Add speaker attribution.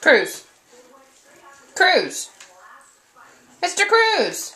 Speaker 1: Cruz. Cruz. Mr. Cruz.